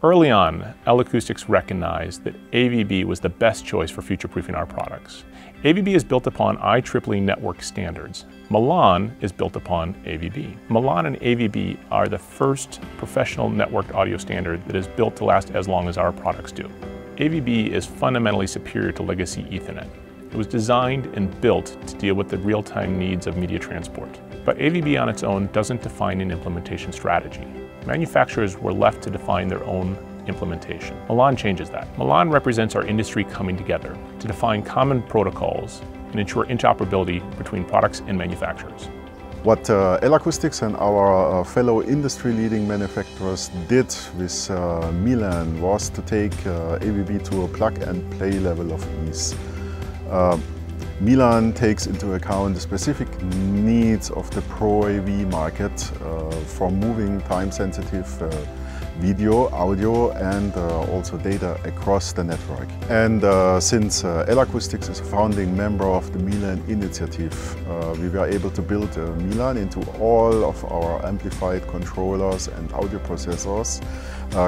Early on, L Acoustics recognized that AVB was the best choice for future-proofing our products. AVB is built upon IEEE network standards. Milan is built upon AVB. Milan and AVB are the first professional networked audio standard that is built to last as long as our products do. AVB is fundamentally superior to legacy Ethernet. It was designed and built to deal with the real-time needs of media transport. But AVB on its own doesn't define an implementation strategy. Manufacturers were left to define their own implementation. Milan changes that. Milan represents our industry coming together to define common protocols and ensure interoperability between products and manufacturers. What uh, L Acoustics and our uh, fellow industry-leading manufacturers did with uh, Milan was to take uh, AVB to a plug-and-play level of ease. Milan takes into account the specific needs of the Pro AV market uh, moving time-sensitive uh, video, audio and uh, also data across the network. And uh, since uh, L Acoustics is a founding member of the Milan initiative, uh, we were able to build Milan into all of our amplified controllers and audio processors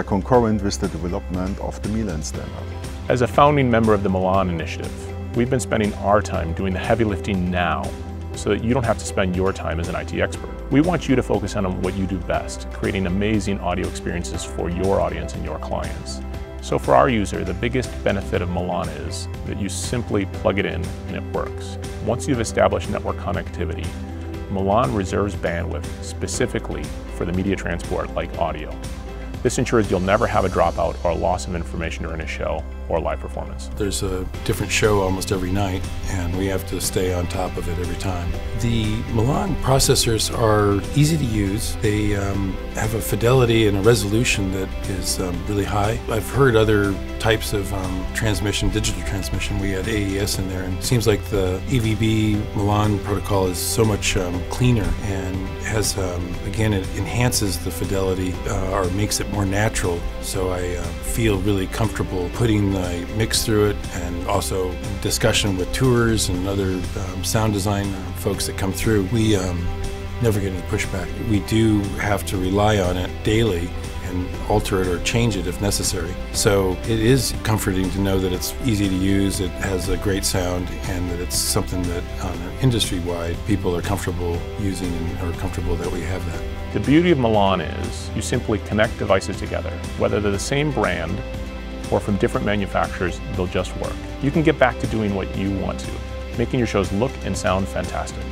concurrent with the development of the Milan standard. As a founding member of the Milan initiative, we've been spending our time doing the heavy lifting now so that you don't have to spend your time as an IT expert. We want you to focus on what you do best, creating amazing audio experiences for your audience and your clients. So for our user, the biggest benefit of Milan is that you simply plug it in and it works. Once you've established network connectivity, Milan reserves bandwidth specifically for the media transport like audio. This ensures you'll never have a dropout or a loss of information during a show or live performance. There's a different show almost every night, and we have to stay on top of it every time. The Milan processors are easy to use. They um, have a fidelity and a resolution that is um, really high. I've heard other types of um, transmission, digital transmission. We had AES in there, and it seems like the AVB Milan protocol is so much um, cleaner and has, um, again, it enhances the fidelity uh, or makes it more natural. So I uh, feel really comfortable putting I mix through it and also discussion with tours and other um, sound design folks that come through. We um, never get any pushback. We do have to rely on it daily and alter it or change it if necessary. So it is comforting to know that it's easy to use, it has a great sound, and that it's something that industry-wide people are comfortable using and are comfortable that we have that. The beauty of Milan is you simply connect devices together, whether they're the same brand or from different manufacturers, they'll just work. You can get back to doing what you want to, making your shows look and sound fantastic.